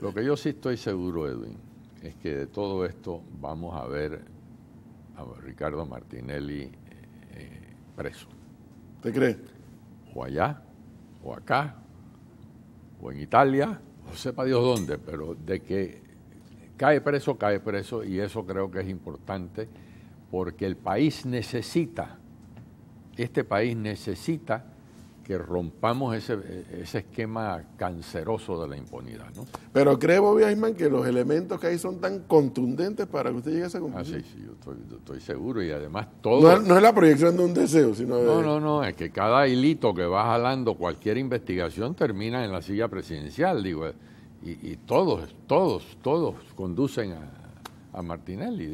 Lo que yo sí estoy seguro, Edwin, es que de todo esto vamos a ver a Ricardo Martinelli eh, preso. ¿Te crees? O allá, o acá, o en Italia, o sepa Dios dónde, pero de que cae preso, cae preso, y eso creo que es importante, porque el país necesita, este país necesita que rompamos ese, ese esquema canceroso de la impunidad. ¿no? Pero cree Bobby que los elementos que hay son tan contundentes para que usted llegue a esa Ah, conclusión. sí, sí, yo estoy, yo estoy seguro y además todo... no, es- no es la proyección de un deseo, sino de... No, no, no, es que cada hilito que va jalando cualquier investigación termina en la silla presidencial, digo, y, y todos, todos, todos conducen a, a Martinelli.